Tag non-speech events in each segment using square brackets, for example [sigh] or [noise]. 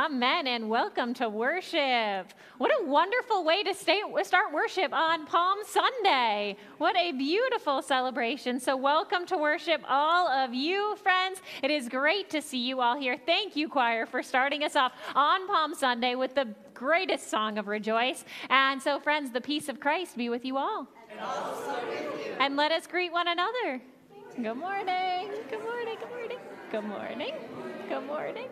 Amen. And welcome to worship. What a wonderful way to stay, start worship on Palm Sunday. What a beautiful celebration. So, welcome to worship, all of you, friends. It is great to see you all here. Thank you, choir, for starting us off on Palm Sunday with the greatest song of rejoice. And so, friends, the peace of Christ be with you all. And also with you. And let us greet one another. Good morning. Good morning. Good morning. Good morning. Good morning.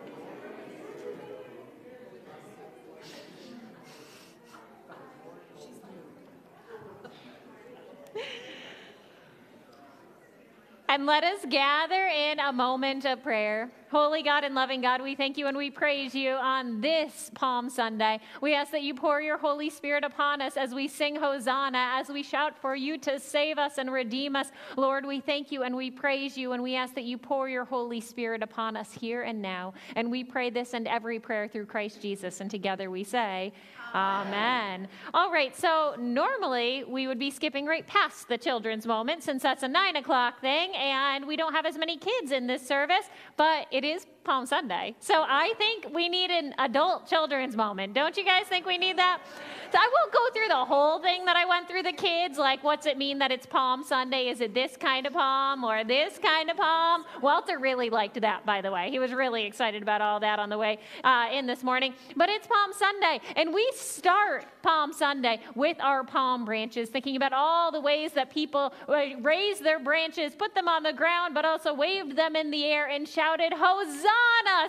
And let us gather in a moment of prayer. Holy God and loving God, we thank you and we praise you on this Palm Sunday. We ask that you pour your Holy Spirit upon us as we sing Hosanna, as we shout for you to save us and redeem us. Lord, we thank you and we praise you and we ask that you pour your Holy Spirit upon us here and now. And we pray this and every prayer through Christ Jesus. And together we say, Amen. All right, so normally we would be skipping right past the children's moment since that's a nine o'clock thing, and we don't have as many kids in this service, but it is Palm Sunday. So I think we need an adult children's moment. Don't you guys think we need that? So I won't go through the whole thing that I went through the kids, like what's it mean that it's Palm Sunday? Is it this kind of palm or this kind of palm? Walter really liked that, by the way. He was really excited about all that on the way uh, in this morning. But it's Palm Sunday, and we start Palm Sunday with our palm branches, thinking about all the ways that people uh, raised their branches, put them on the ground, but also waved them in the air and shouted, Hosanna!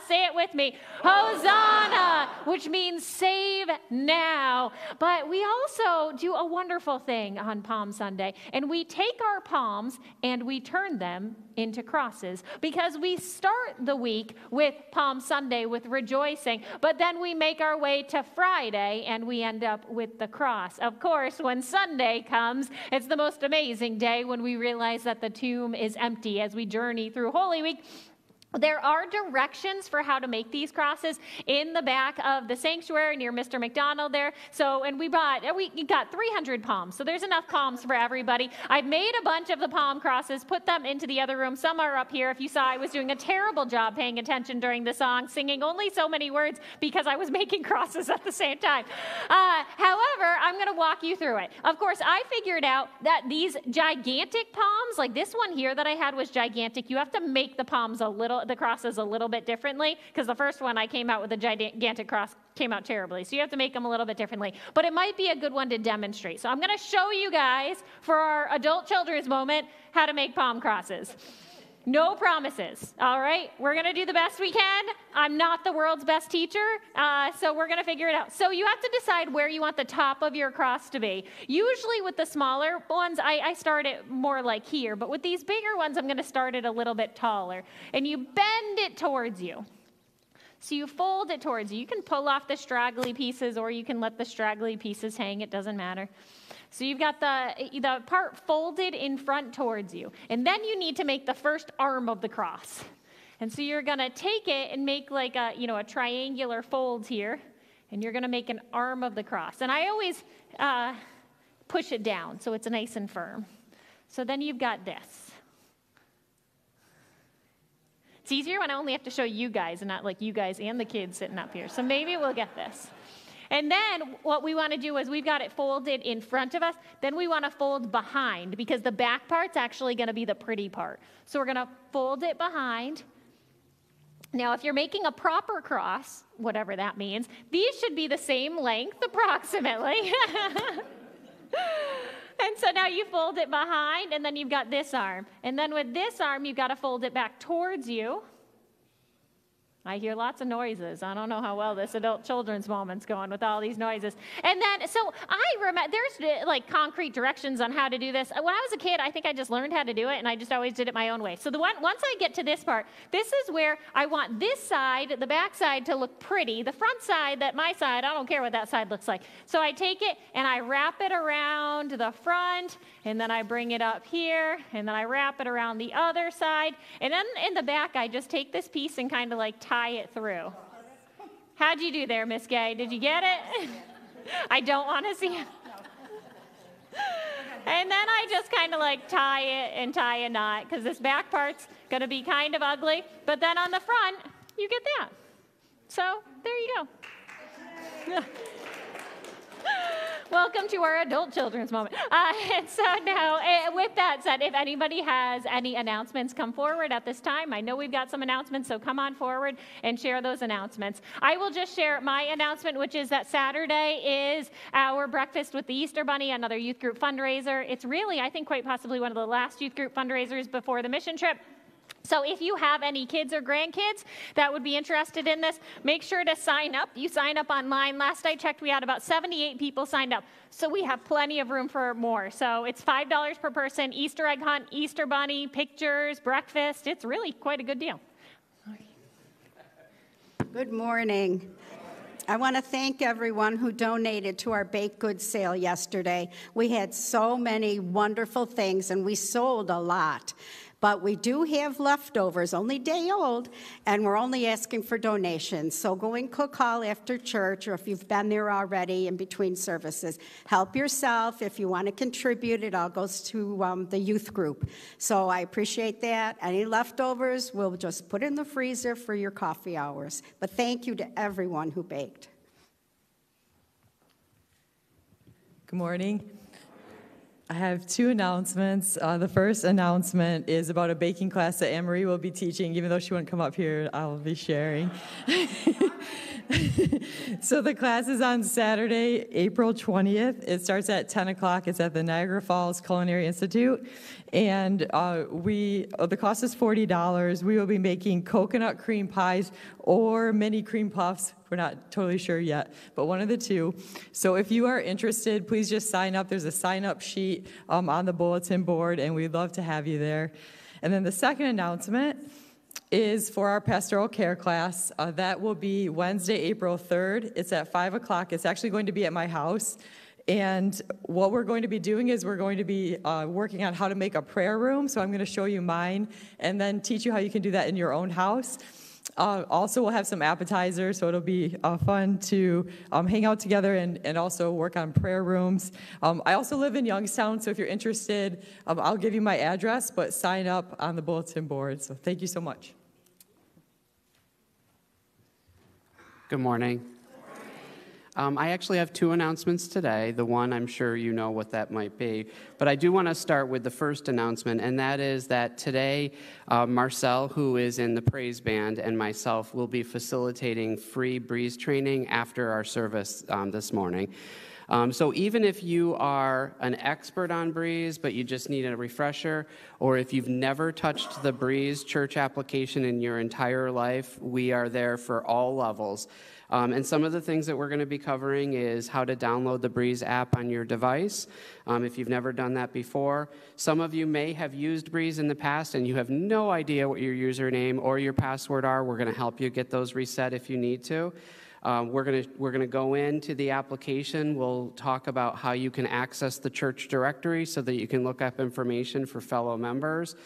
Say it with me. Hosanna, which means save now. But we also do a wonderful thing on Palm Sunday, and we take our palms and we turn them into crosses because we start the week with Palm Sunday with rejoicing, but then we make our way to Friday and we end up with the cross. Of course, when Sunday comes, it's the most amazing day when we realize that the tomb is empty as we journey through Holy Week there are directions for how to make these crosses in the back of the sanctuary near Mr. McDonald there. So, and we bought, we got 300 palms. So there's enough palms for everybody. I've made a bunch of the palm crosses, put them into the other room. Some are up here. If you saw, I was doing a terrible job paying attention during the song, singing only so many words because I was [laughs] making crosses at the same time. Uh, however, I'm going to walk you through it. Of course, I figured out that these gigantic palms, like this one here that I had was gigantic, you have to make the palms a little the crosses a little bit differently because the first one I came out with a gigantic cross came out terribly. So you have to make them a little bit differently. But it might be a good one to demonstrate. So I'm going to show you guys for our adult children's moment how to make palm crosses. No promises, all right? We're gonna do the best we can. I'm not the world's best teacher, uh, so we're gonna figure it out. So you have to decide where you want the top of your cross to be. Usually with the smaller ones, I, I start it more like here, but with these bigger ones, I'm gonna start it a little bit taller. And you bend it towards you. So you fold it towards you. You can pull off the straggly pieces or you can let the straggly pieces hang, it doesn't matter. So you've got the, the part folded in front towards you. And then you need to make the first arm of the cross. And so you're going to take it and make like a, you know, a triangular fold here. And you're going to make an arm of the cross. And I always uh, push it down so it's nice and firm. So then you've got this. It's easier when I only have to show you guys and not like you guys and the kids sitting up here. So maybe we'll get this. And then what we want to do is we've got it folded in front of us. Then we want to fold behind because the back part's actually going to be the pretty part. So we're going to fold it behind. Now, if you're making a proper cross, whatever that means, these should be the same length approximately. [laughs] and so now you fold it behind, and then you've got this arm. And then with this arm, you've got to fold it back towards you. I hear lots of noises. I don't know how well this adult children's moment's going with all these noises. And then, so I remember, there's uh, like concrete directions on how to do this. When I was a kid, I think I just learned how to do it and I just always did it my own way. So the one, once I get to this part, this is where I want this side, the back side, to look pretty. The front side, that my side, I don't care what that side looks like. So I take it and I wrap it around the front and then I bring it up here and then I wrap it around the other side. And then in the back, I just take this piece and kind of like tie it through. How'd you do there, Miss Gay? Did you get it? [laughs] I don't want to see it. And then I just kind of like tie it and tie a knot because this back part's going to be kind of ugly. But then on the front, you get that. So there you go. [laughs] Welcome to our adult children's moment. Uh, [laughs] and so now, uh, with that said, if anybody has any announcements, come forward at this time. I know we've got some announcements, so come on forward and share those announcements. I will just share my announcement, which is that Saturday is our breakfast with the Easter Bunny, another youth group fundraiser. It's really, I think, quite possibly one of the last youth group fundraisers before the mission trip. So, if you have any kids or grandkids that would be interested in this, make sure to sign up. You sign up online. Last I checked, we had about 78 people signed up. So, we have plenty of room for more. So, it's $5 per person, Easter egg hunt, Easter bunny, pictures, breakfast. It's really quite a good deal. Good morning. I want to thank everyone who donated to our baked goods sale yesterday. We had so many wonderful things and we sold a lot. But we do have leftovers, only day old, and we're only asking for donations. So go in Cook Hall after church, or if you've been there already in between services, help yourself. If you want to contribute, it all goes to um, the youth group. So I appreciate that. Any leftovers, we'll just put in the freezer for your coffee hours. But thank you to everyone who baked. Good morning. I have two announcements. Uh, the first announcement is about a baking class that Anne Marie will be teaching. Even though she wouldn't come up here, I'll be sharing. [laughs] [laughs] so the class is on Saturday, April 20th. It starts at 10 o'clock. It's at the Niagara Falls Culinary Institute. And uh, we, uh, the cost is $40. We will be making coconut cream pies or mini cream puffs. We're not totally sure yet, but one of the two. So if you are interested, please just sign up. There's a sign up sheet um, on the bulletin board, and we'd love to have you there. And then the second announcement is for our pastoral care class. Uh, that will be Wednesday, April 3rd. It's at 5 o'clock. It's actually going to be at my house. And what we're going to be doing is we're going to be uh, working on how to make a prayer room. So I'm going to show you mine and then teach you how you can do that in your own house. Uh, also, we'll have some appetizers, so it'll be uh, fun to um, hang out together and, and also work on prayer rooms. Um, I also live in Youngstown, so if you're interested, um, I'll give you my address, but sign up on the bulletin board. So thank you so much. Good morning. Um, I actually have two announcements today. The one, I'm sure you know what that might be. But I do want to start with the first announcement, and that is that today, uh, Marcel, who is in the praise band, and myself will be facilitating free breeze training after our service um, this morning. Um, so even if you are an expert on Breeze, but you just need a refresher, or if you've never touched the Breeze church application in your entire life, we are there for all levels. Um, and some of the things that we're going to be covering is how to download the Breeze app on your device um, if you've never done that before. Some of you may have used Breeze in the past and you have no idea what your username or your password are. We're going to help you get those reset if you need to. Um, we're going to we're gonna go into the application. We'll talk about how you can access the church directory so that you can look up information for fellow members.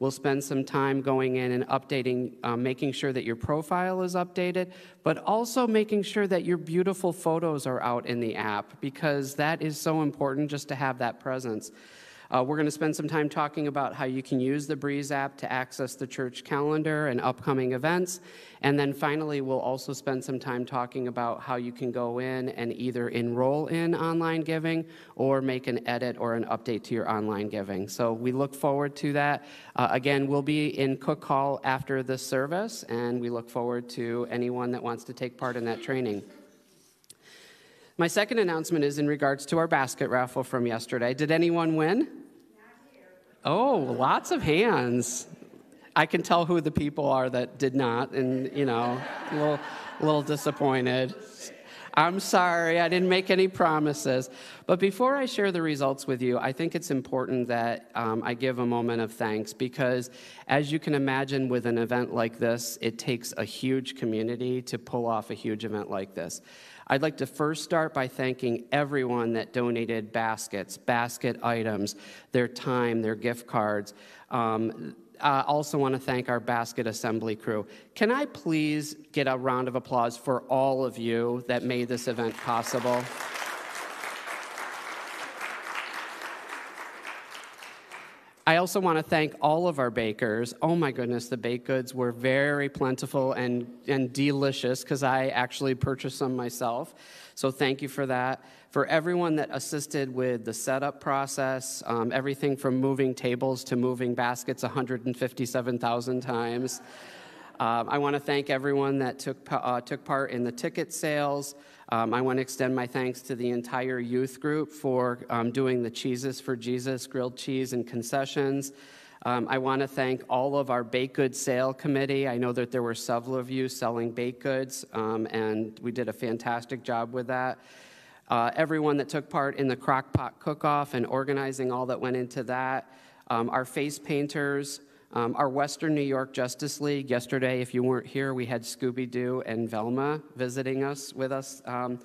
We'll spend some time going in and updating, um, making sure that your profile is updated, but also making sure that your beautiful photos are out in the app because that is so important just to have that presence. Uh, we're going to spend some time talking about how you can use the Breeze app to access the church calendar and upcoming events. And then finally, we'll also spend some time talking about how you can go in and either enroll in online giving or make an edit or an update to your online giving. So we look forward to that. Uh, again, we'll be in Cook Hall after the service, and we look forward to anyone that wants to take part in that training. My second announcement is in regards to our basket raffle from yesterday. Did anyone win? Oh, lots of hands. I can tell who the people are that did not, and you know, a little, little disappointed. I'm sorry, I didn't make any promises. But before I share the results with you, I think it's important that um, I give a moment of thanks because, as you can imagine, with an event like this, it takes a huge community to pull off a huge event like this. I'd like to first start by thanking everyone that donated baskets, basket items, their time, their gift cards. Um, I also want to thank our basket assembly crew. Can I please get a round of applause for all of you that made this event possible? I also want to thank all of our bakers. Oh my goodness, the baked goods were very plentiful and, and delicious because I actually purchased some myself. So thank you for that. For everyone that assisted with the setup process, um, everything from moving tables to moving baskets 157,000 times. Um, I want to thank everyone that took, uh, took part in the ticket sales. Um, I want to extend my thanks to the entire youth group for um, doing the Cheeses for Jesus, grilled cheese, and concessions. Um, I want to thank all of our baked goods sale committee. I know that there were several of you selling baked goods, um, and we did a fantastic job with that. Uh, everyone that took part in the crock pot cook-off and organizing all that went into that. Um, our face painters, um, our Western New York Justice League, yesterday, if you weren't here, we had Scooby Doo and Velma visiting us with us. Um,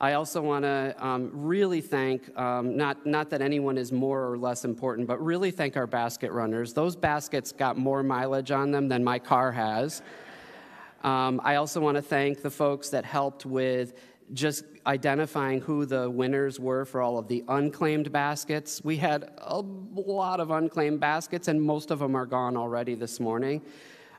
I also want to um, really thank, um, not, not that anyone is more or less important, but really thank our basket runners. Those baskets got more mileage on them than my car has. Um, I also want to thank the folks that helped with just identifying who the winners were for all of the unclaimed baskets. We had a lot of unclaimed baskets, and most of them are gone already this morning.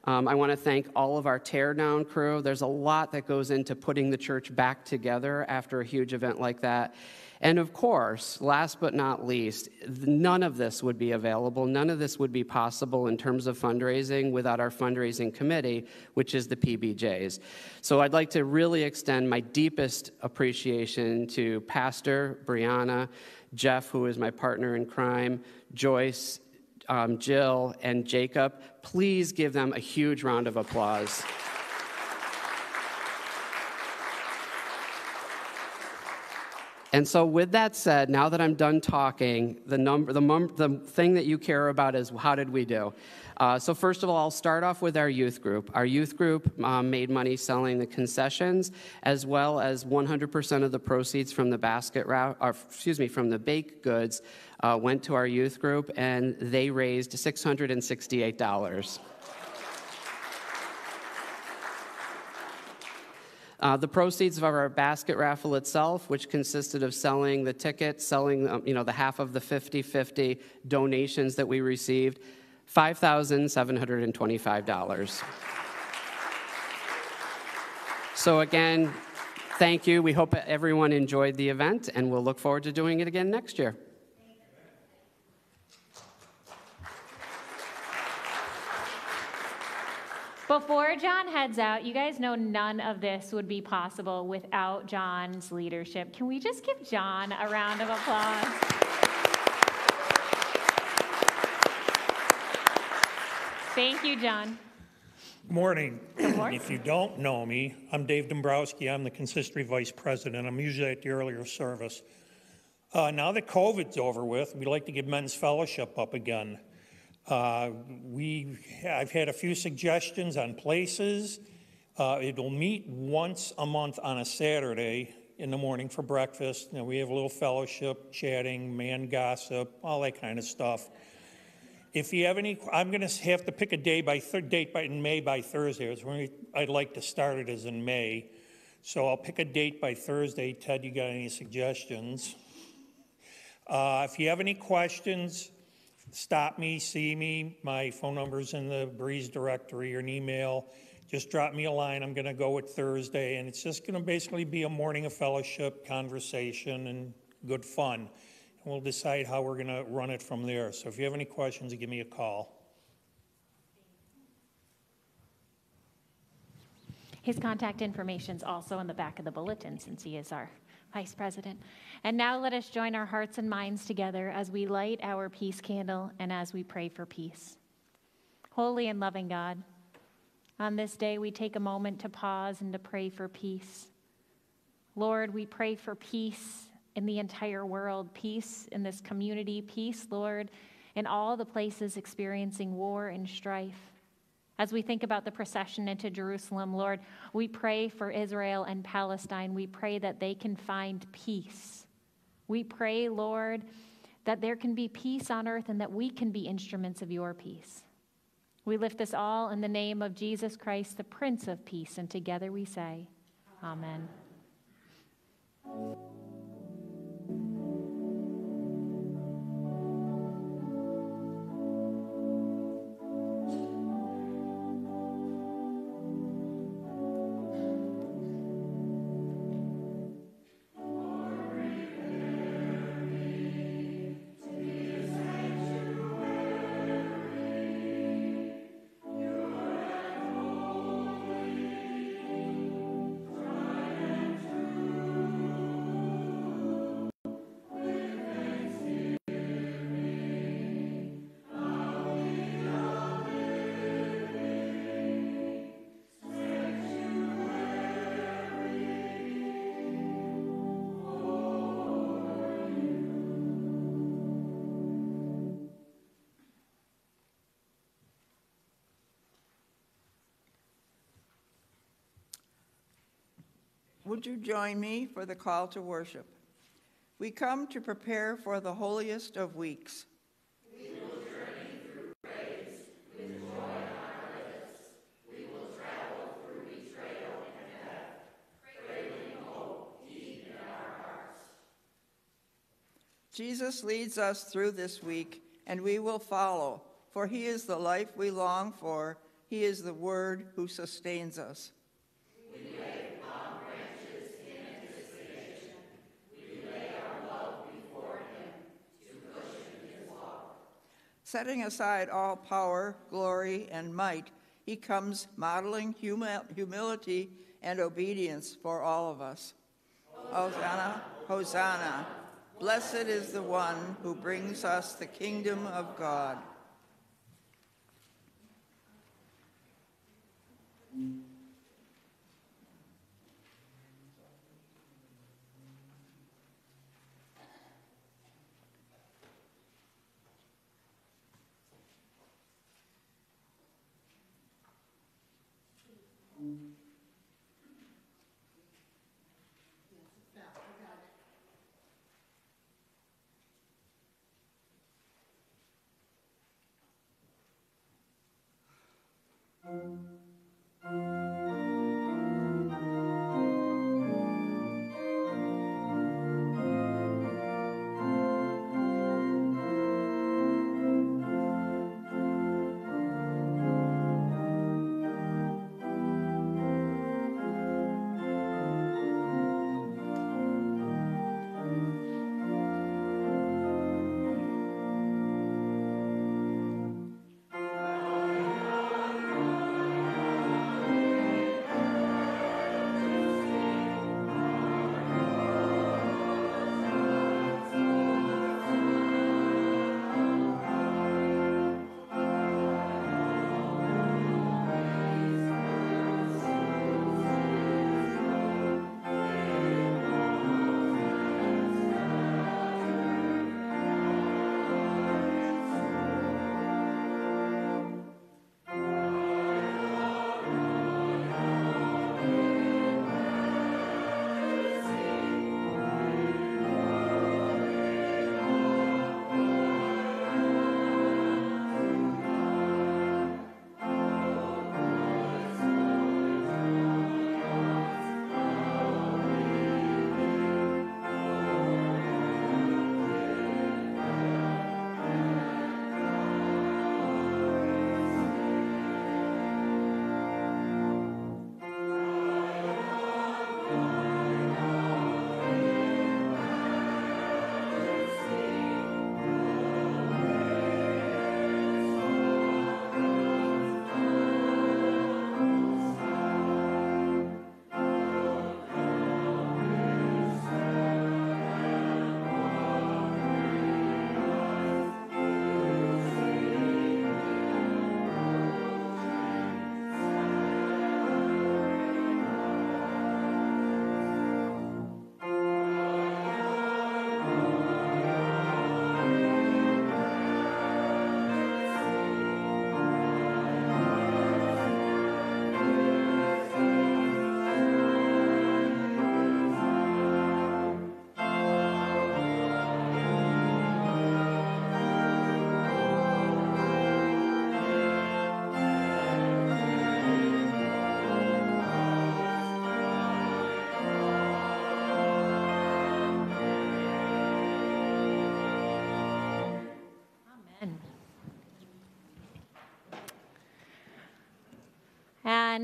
Um, I want to thank all of our teardown crew. There's a lot that goes into putting the church back together after a huge event like that. And of course, last but not least, none of this would be available, none of this would be possible in terms of fundraising without our fundraising committee, which is the PBJs. So I'd like to really extend my deepest appreciation to Pastor Brianna, Jeff, who is my partner in crime, Joyce, um, Jill, and Jacob. Please give them a huge round of applause. And so, with that said, now that I'm done talking, the number, the, mum, the thing that you care about is how did we do? Uh, so, first of all, I'll start off with our youth group. Our youth group um, made money selling the concessions, as well as 100% of the proceeds from the basket, ra- or, excuse me, from the baked goods uh, went to our youth group, and they raised $668. Uh, the proceeds of our basket raffle itself, which consisted of selling the tickets, selling um, you know, the half of the 50 50 donations that we received, $5,725. so, again, thank you. We hope everyone enjoyed the event, and we'll look forward to doing it again next year. Before John heads out, you guys know none of this would be possible without John's leadership. Can we just give John a round of applause? Thank you, John. Morning. morning. If you don't know me, I'm Dave Dombrowski. I'm the consistory vice president. I'm usually at the earlier service. Uh, now that COVID's over with, we'd like to give men's fellowship up again. Uh, we, I've had a few suggestions on places. Uh, it'll meet once a month on a Saturday in the morning for breakfast. Know, we have a little fellowship, chatting, man gossip, all that kind of stuff. If you have any, I'm going to have to pick a day by date by in May by Thursday. It's when I'd like to start it is in May, so I'll pick a date by Thursday. Ted, you got any suggestions? Uh, if you have any questions, stop me, see me. My phone number's in the Breeze directory or an email. Just drop me a line. I'm going to go with Thursday, and it's just going to basically be a morning of fellowship, conversation, and good fun. And we'll decide how we're going to run it from there. So if you have any questions, give me a call. His contact information is also in the back of the bulletin since he is our Vice President. And now let us join our hearts and minds together as we light our peace candle and as we pray for peace. Holy and loving God, on this day we take a moment to pause and to pray for peace. Lord, we pray for peace in the entire world, peace in this community, peace, Lord, in all the places experiencing war and strife. As we think about the procession into Jerusalem, Lord, we pray for Israel and Palestine. We pray that they can find peace. We pray, Lord, that there can be peace on earth and that we can be instruments of your peace. We lift this all in the name of Jesus Christ, the Prince of Peace, and together we say, Amen. Would you join me for the call to worship? We come to prepare for the holiest of weeks. We will journey through grace with joy on our lips. We will travel through betrayal and death. Jesus leads us through this week, and we will follow, for he is the life we long for. He is the word who sustains us. Setting aside all power, glory, and might, he comes modeling humility and obedience for all of us. Hosanna, Hosanna. Blessed is the one who brings us the kingdom of God. Música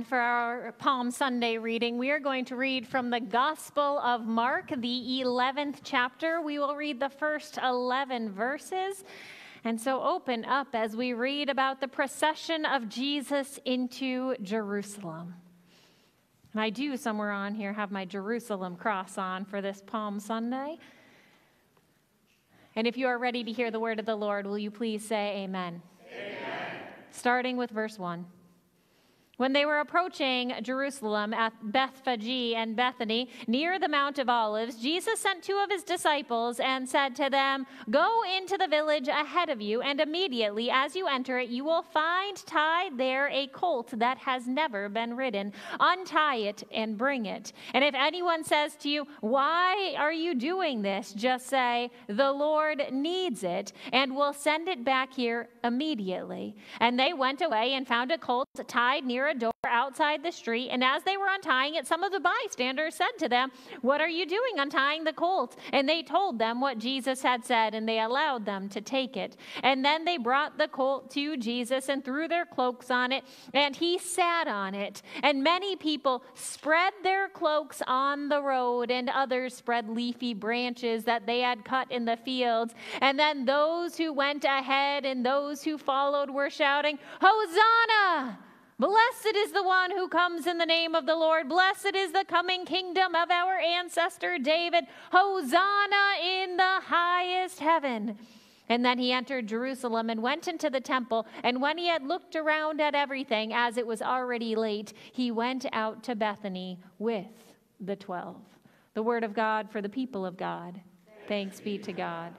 For our Palm Sunday reading, we are going to read from the Gospel of Mark, the 11th chapter. We will read the first 11 verses. And so open up as we read about the procession of Jesus into Jerusalem. And I do somewhere on here have my Jerusalem cross on for this Palm Sunday. And if you are ready to hear the word of the Lord, will you please say amen? Amen. Starting with verse 1. When they were approaching Jerusalem at Bethphage and Bethany, near the Mount of Olives, Jesus sent two of his disciples and said to them, Go into the village ahead of you, and immediately as you enter it, you will find tied there a colt that has never been ridden. Untie it and bring it. And if anyone says to you, Why are you doing this? just say, The Lord needs it, and will send it back here immediately. And they went away and found a colt tied near a door outside the street. And as they were untying it, some of the bystanders said to them, What are you doing untying the colt? And they told them what Jesus had said, and they allowed them to take it. And then they brought the colt to Jesus and threw their cloaks on it, and he sat on it. And many people spread their cloaks on the road, and others spread leafy branches that they had cut in the fields. And then those who went ahead and those who followed were shouting, Hosanna! Blessed is the one who comes in the name of the Lord. Blessed is the coming kingdom of our ancestor David. Hosanna in the highest heaven. And then he entered Jerusalem and went into the temple. And when he had looked around at everything, as it was already late, he went out to Bethany with the twelve. The word of God for the people of God. Thanks be to God.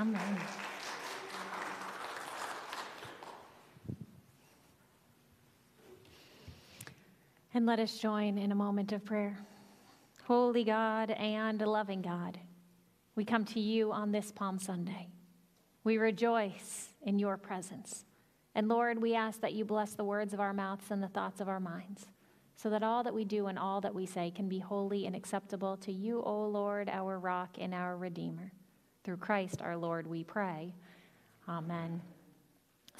Amen. And let us join in a moment of prayer. Holy God and loving God, we come to you on this Palm Sunday. We rejoice in your presence. And Lord, we ask that you bless the words of our mouths and the thoughts of our minds, so that all that we do and all that we say can be holy and acceptable to you, O Lord, our rock and our Redeemer. Through Christ our Lord, we pray. Amen.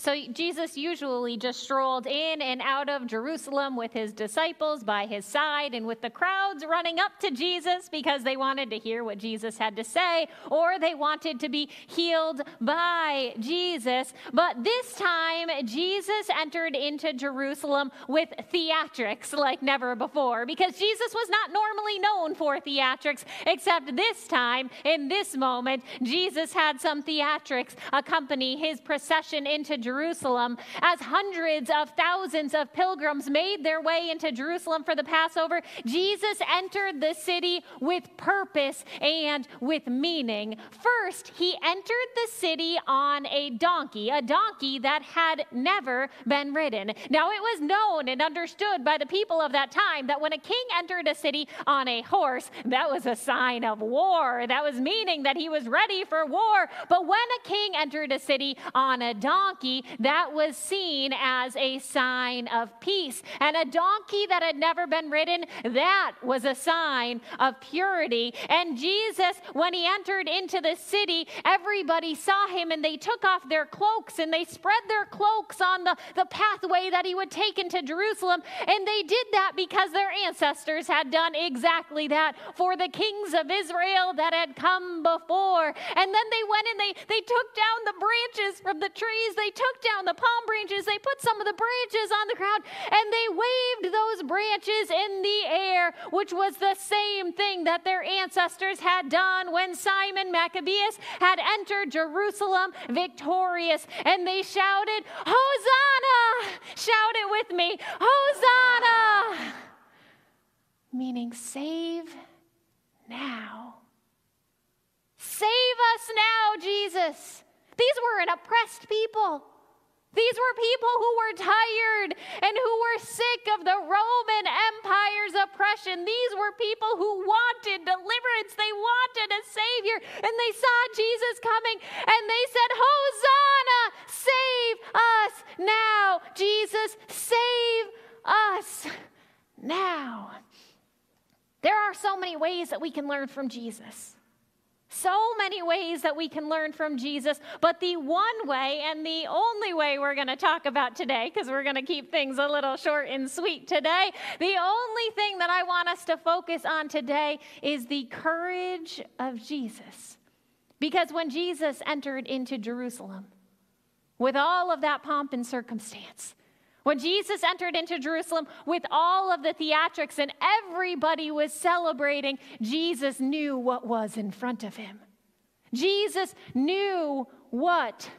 So Jesus usually just strolled in and out of Jerusalem with his disciples by his side and with the crowds running up to Jesus because they wanted to hear what Jesus had to say or they wanted to be healed by Jesus. But this time, Jesus entered into Jerusalem with theatrics like never before because Jesus was not normally known for theatrics, except this time, in this moment, Jesus had some theatrics accompany his procession into Jerusalem. Jerusalem as hundreds of thousands of pilgrims made their way into Jerusalem for the Passover. Jesus entered the city with purpose and with meaning. First, he entered the city on a donkey, a donkey that had never been ridden. Now, it was known and understood by the people of that time that when a king entered a city on a horse, that was a sign of war. That was meaning that he was ready for war. But when a king entered a city on a donkey, that was seen as a sign of peace. And a donkey that had never been ridden, that was a sign of purity. And Jesus, when he entered into the city, everybody saw him and they took off their cloaks and they spread their cloaks on the, the pathway that he would take into Jerusalem. And they did that because their ancestors had done exactly that for the kings of Israel that had come before. And then they went and they, they took down the branches from the trees. They took down the palm branches, they put some of the branches on the ground, and they waved those branches in the air, which was the same thing that their ancestors had done when Simon Maccabeus had entered Jerusalem victorious. And they shouted, Hosanna! Shout it with me, Hosanna! Meaning, save now. Save us now, Jesus. These were an oppressed people. These were people who were tired and who were sick of the Roman Empire's oppression. These were people who wanted deliverance. They wanted a Savior. And they saw Jesus coming and they said, Hosanna, save us now. Jesus, save us now. There are so many ways that we can learn from Jesus. So many ways that we can learn from Jesus, but the one way and the only way we're going to talk about today, because we're going to keep things a little short and sweet today, the only thing that I want us to focus on today is the courage of Jesus. Because when Jesus entered into Jerusalem, with all of that pomp and circumstance, when Jesus entered into Jerusalem with all of the theatrics and everybody was celebrating, Jesus knew what was in front of him. Jesus knew what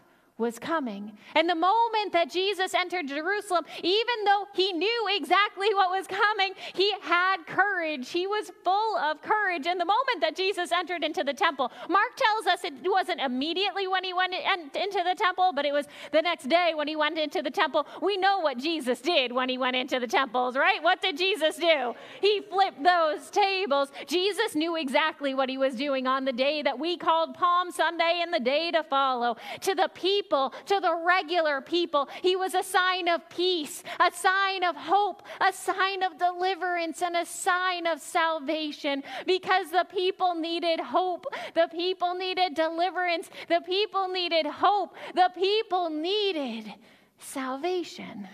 was coming. And the moment that Jesus entered Jerusalem, even though he knew exactly what was coming, he had courage. He was full of courage. And the moment that Jesus entered into the temple, Mark tells us it wasn't immediately when he went into the temple, but it was the next day when he went into the temple. We know what Jesus did when he went into the temples, right? What did Jesus do? He flipped those tables. Jesus knew exactly what he was doing on the day that we called Palm Sunday and the day to follow. To the people, people, to the regular people. He was a sign of peace, a sign of hope, a sign of deliverance, and a sign of salvation because the people needed hope. The people needed deliverance. The people needed hope. The people needed salvation.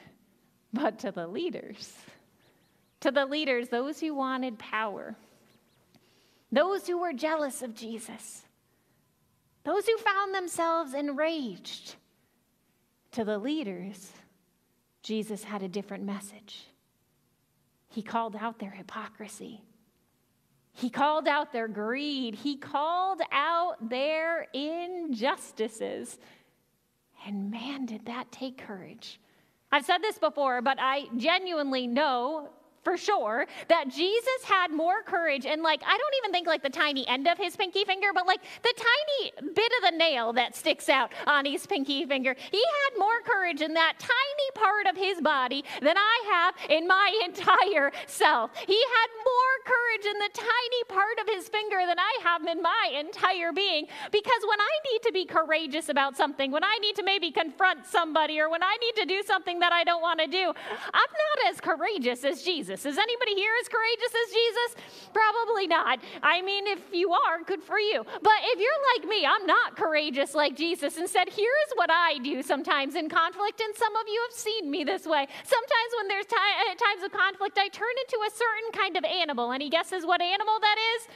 But to the leaders, to the leaders, those who wanted power, those who were jealous of Jesus, those who found themselves enraged. To the leaders, Jesus had a different message. He called out their hypocrisy. He called out their greed. He called out their injustices. And man, did that take courage. I've said this before, but I genuinely know for sure that Jesus had more courage and like I don't even think like the tiny end of his pinky finger, but like the tiny bit of the nail that sticks out on his pinky finger. He had more courage in that tiny part of his body than I have in my [laughs] entire self. He had more courage in the tiny part of his finger than I have in my entire being because when I need to be courageous about something, when I need to maybe confront somebody or when I need to do something that I don't want to do, I'm not as courageous as Jesus Jesus. Is anybody here as courageous as Jesus? Probably not. I mean, if you are, good for you. But if you're like me, I'm not courageous like Jesus. Instead, here's what I do sometimes in conflict, and some of you have seen me this way. Sometimes when there's uh, times of conflict, I turn into a certain kind of animal. Any guesses what animal that is?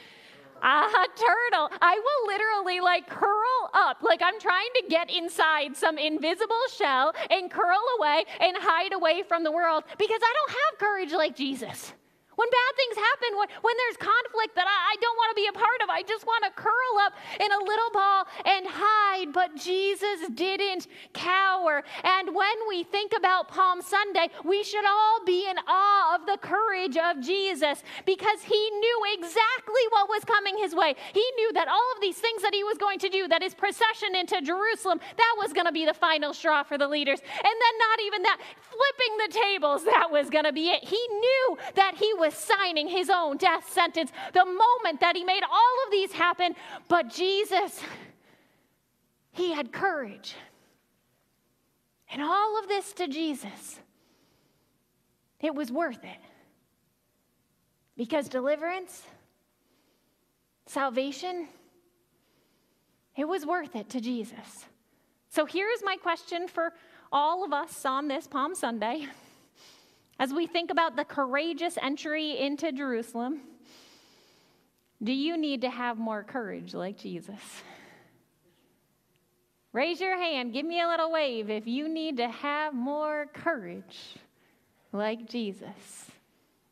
A turtle. I will literally like curl up, like I'm trying to get inside some invisible shell and curl away and hide away from the world because I don't have courage like Jesus. When bad things happen, when, when there's conflict that I, I don't want to be a part of, I just want to curl up in a little ball and hide. But Jesus didn't cower. And when we think about Palm Sunday, we should all be in awe of the courage of Jesus because he knew exactly what was coming his way. He knew that all of these things that he was going to do, that his procession into Jerusalem, that was going to be the final straw for the leaders. And then, not even that, flipping the tables, that was going to be it. He knew that he was signing his own death sentence the moment that he made all of these happen. But Jesus, he had courage. And all of this to Jesus, it was worth it. Because deliverance, salvation, it was worth it to Jesus. So here's my question for all of us on this Palm Sunday. [laughs] As we think about the courageous entry into Jerusalem, do you need to have more courage like Jesus? Raise your hand, give me a little wave if you need to have more courage like Jesus.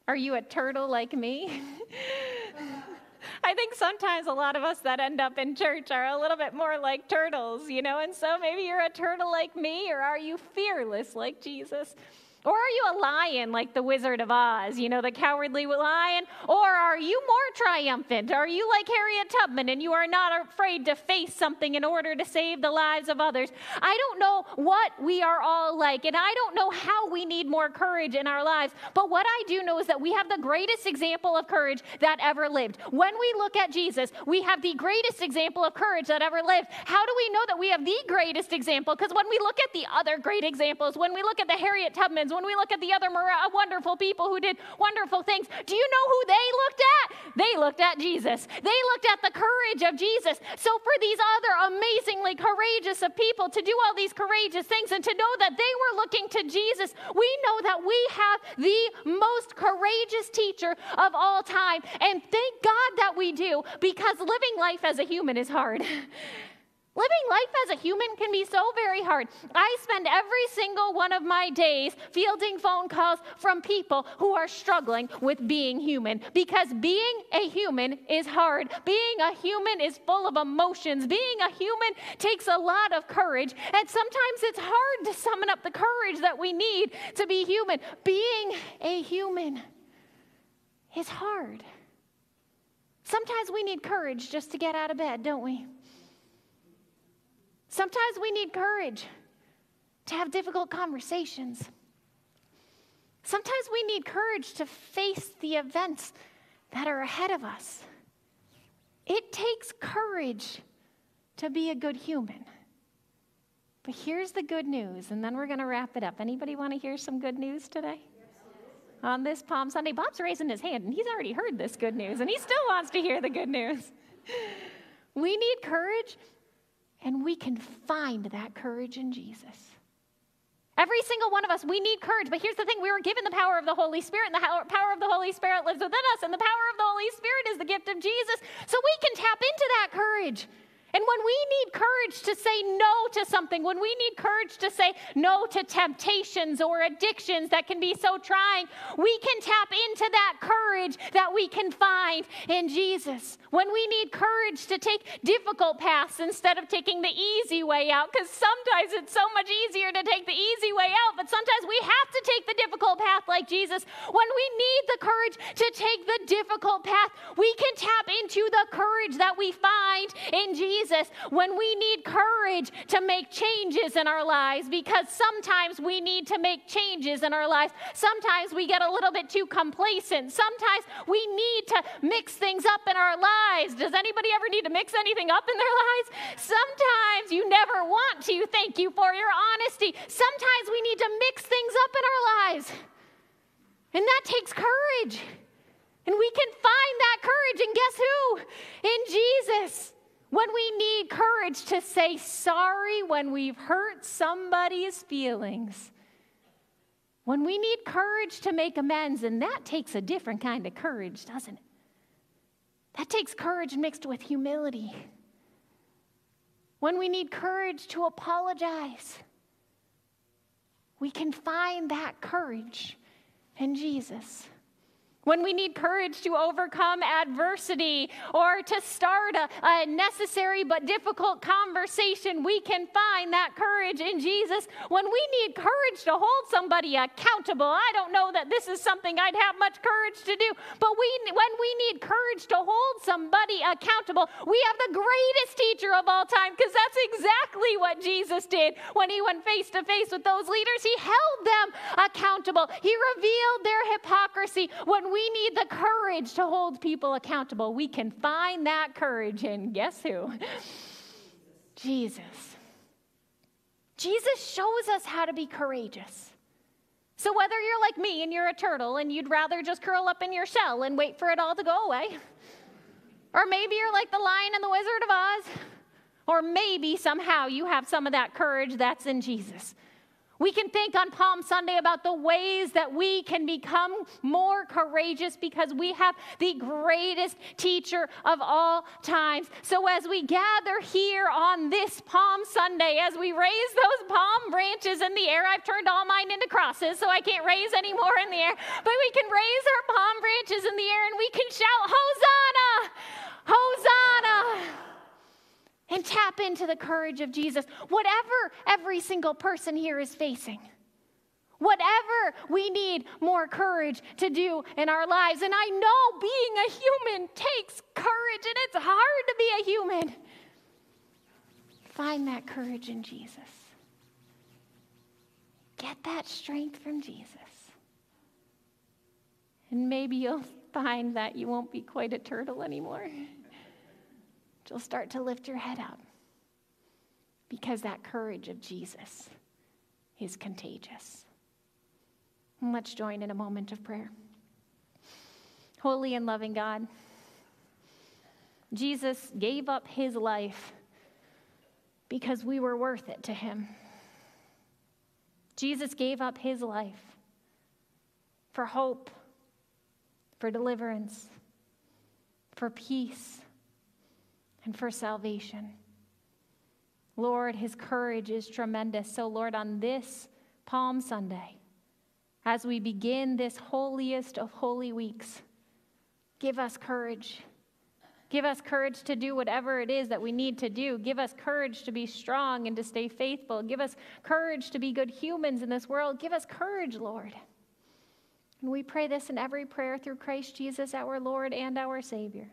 Are you a turtle like me? [laughs] I think sometimes a lot of us that end up in church are a little bit more like turtles, you know, and so maybe you're a turtle like me, or are you fearless like Jesus? Or are you a lion like the Wizard of Oz, you know, the cowardly lion? Or are you more triumphant? Are you like Harriet Tubman and you are not afraid to face something in order to save the lives of others? I don't know what we are all like, and I don't know how we need more courage in our lives. But what I do know is that we have the greatest example of courage that ever lived. When we look at Jesus, we have the greatest example of courage that ever lived. How do we know that we have the greatest example? Because when we look at the other great examples, when we look at the Harriet Tubmans, when we look at the other uh, wonderful people who did wonderful things, do you know who they looked at? They looked at Jesus. They looked at the courage of Jesus. So, for these other amazingly courageous of people to do all these courageous things and to know that they were looking to Jesus, we know that we have the most courageous teacher of all time. And thank God that we do because living life as a human is hard. [laughs] Living life as a human can be so very hard. I spend every single one of my days fielding phone calls from people who are struggling with being human because being a human is hard. Being a human is full of emotions. Being a human takes a lot of courage, and sometimes it's hard to summon up the courage that we need to be human. Being a human is hard. Sometimes we need courage just to get out of bed, don't we? Sometimes we need courage to have difficult conversations. Sometimes we need courage to face the events that are ahead of us. It takes courage to be a good human. But here's the good news, and then we're going to wrap it up. Anybody want to hear some good news today? On this Palm Sunday, Bob's raising his hand, and he's already heard this good news, and he still wants to hear the good news. [laughs] We need courage and we can find that courage in Jesus. Every single one of us, we need courage. But here's the thing we were given the power of the Holy Spirit, and the power of the Holy Spirit lives within us, and the power of the Holy Spirit is the gift of Jesus. So we can tap into that courage. And when we need courage to say no to something, when we need courage to say no to temptations or addictions that can be so trying, we can tap into that courage that we can find in Jesus. When we need courage to take difficult paths instead of taking the easy way out, because sometimes it's so much easier to take the easy way out, but sometimes we have to take the difficult like Jesus. When we need the courage to take the difficult path, we can tap into the courage that we find in Jesus. Jesus when we need courage to make changes in our lives because sometimes we need to make changes in our lives. Sometimes we get a little bit too complacent. Sometimes we need to mix things up in our lives. Does anybody ever need to mix anything up in their lives? Sometimes you never want to. Thank you for your honesty. Sometimes we need to mix things up in our lives. And that takes courage. And we can find that courage. And guess who? In Jesus. When we need courage to say sorry when we've hurt somebody's feelings. When we need courage to make amends, and that takes a different kind of courage, doesn't it? That takes courage mixed with humility. When we need courage to apologize, we can find that courage in Jesus when we need courage to overcome adversity or to start a, a, necessary but difficult conversation, we can find that courage in Jesus. When we need courage to hold somebody accountable, I don't know that this is something I'd have much courage to do, but we, when we need courage to hold somebody accountable, we have the greatest teacher of all time because that's exactly what Jesus did when he went face to face with those leaders. He held them accountable, he revealed their hypocrisy. We need the courage to hold people accountable, we can find that courage in guess who? Jesus. Jesus shows us how to be courageous. So, whether you're like me and you're a turtle and you'd rather just curl up in your shell and wait for it all to go away, or maybe you're like the lion and the wizard of Oz, or maybe somehow you have some of that courage that's in Jesus. We can think on Palm Sunday about the ways that we can become more courageous because we have the greatest teacher of all times. So, as we gather here on this Palm Sunday, as we raise those palm branches in the air, I've turned all mine into crosses, so I can't raise any more in the air, but we can raise our palm branches in the air and we can shout, Hosanna! Hosanna! And tap into the courage of Jesus, whatever every single person here is facing. Whatever we need more courage to do in our lives. And I know being a human takes courage and it's hard to be a human. Find that courage in Jesus. Get that strength from Jesus. And maybe you'll [laughs] find that you won't be quite a turtle anymore you'll start to lift your head up because that courage of Jesus is contagious. And let's join in a moment of prayer. Holy and loving God, Jesus gave up his life because we were worth it to him. Jesus gave up his life for hope, for deliverance, for peace and for salvation. Lord, his courage is tremendous. So, Lord, on this Palm Sunday, as we begin this holiest of holy weeks, give us courage. Give us courage to do whatever it is that we need to do. Give us courage to be strong and to stay faithful. Give us courage to be good humans in this world. Give us courage, Lord. And we pray this in every prayer through Christ Jesus, our Lord and our Savior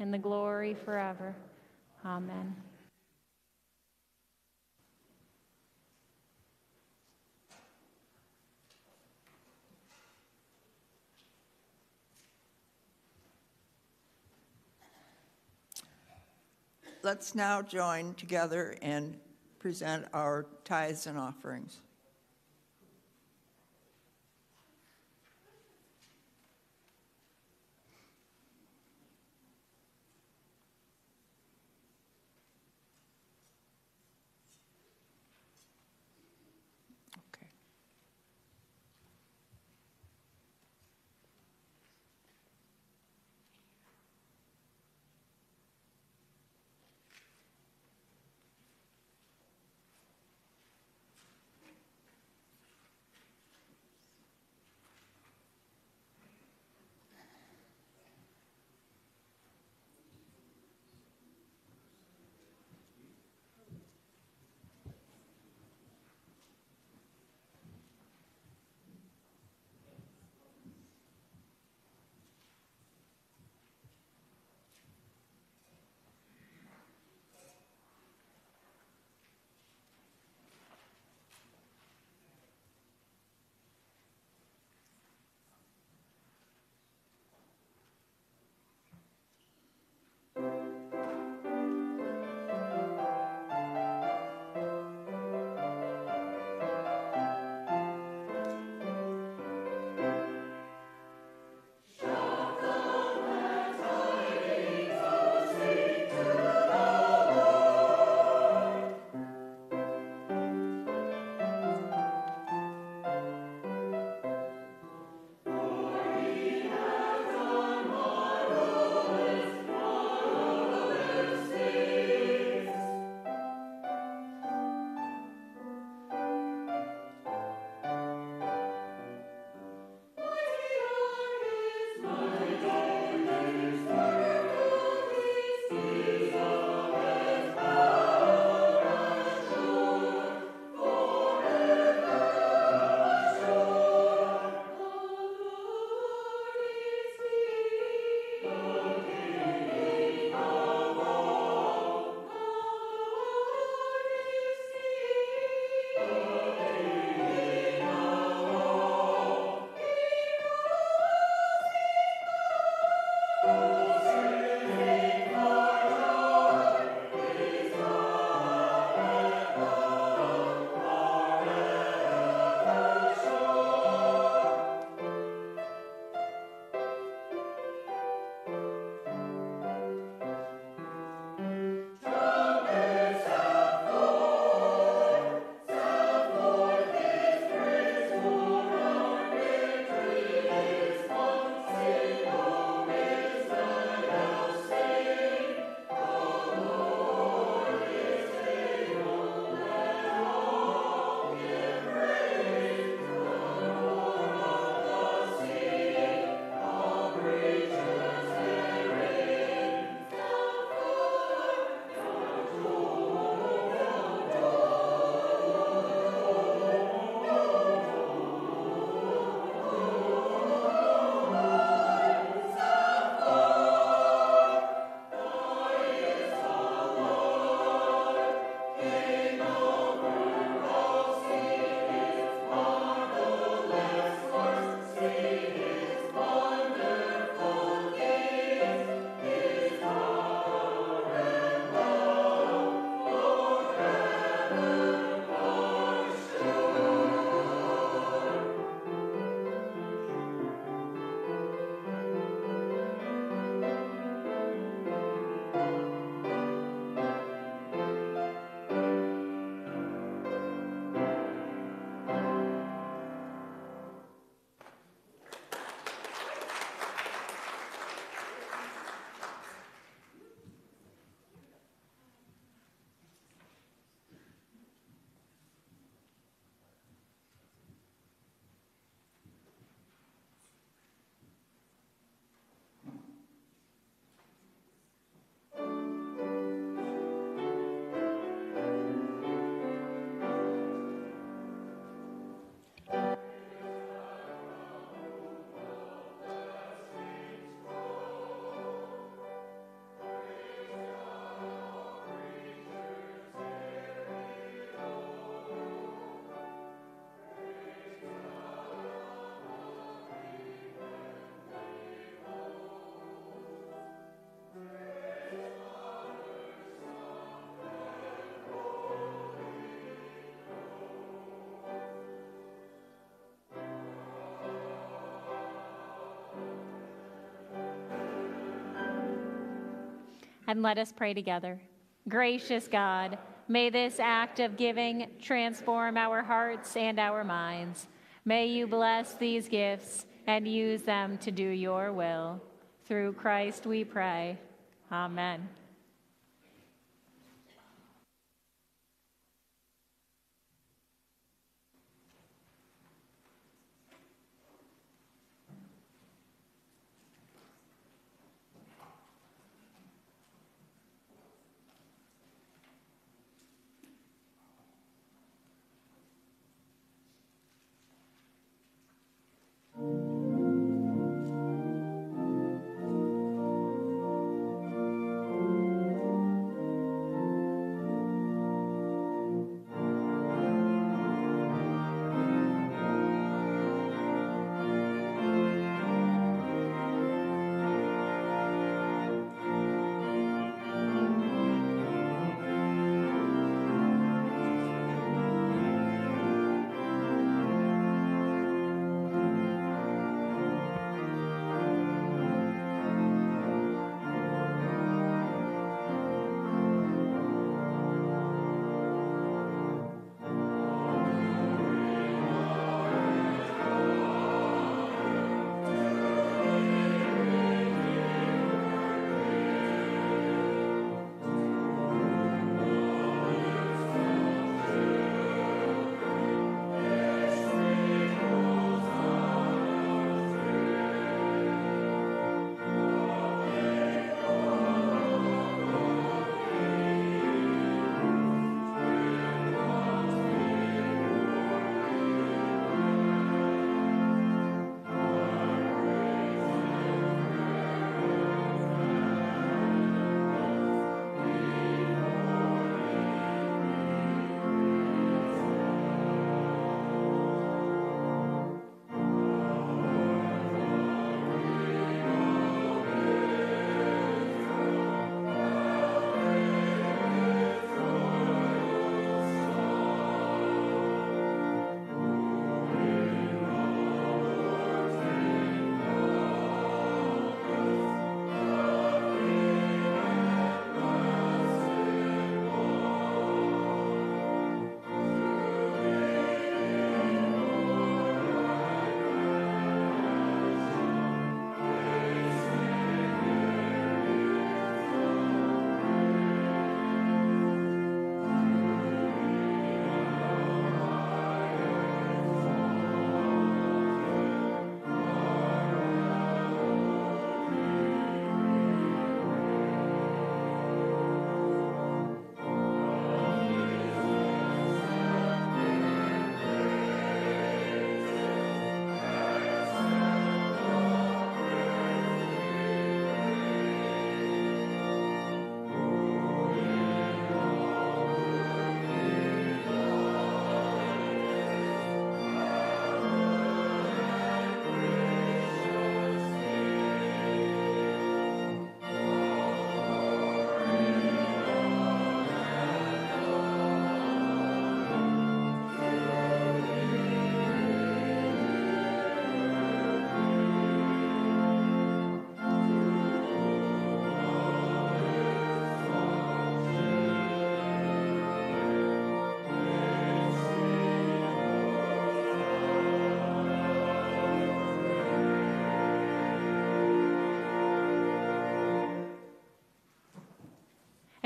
and the glory forever. Amen. Let's now join together and present our tithes and offerings. And let us pray together. Gracious God, may this act of giving transform our hearts and our minds. May you bless these gifts and use them to do your will. Through Christ we pray. Amen.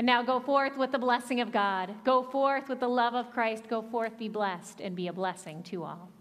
And now go forth with the blessing of God. Go forth with the love of Christ. Go forth, be blessed, and be a blessing to all.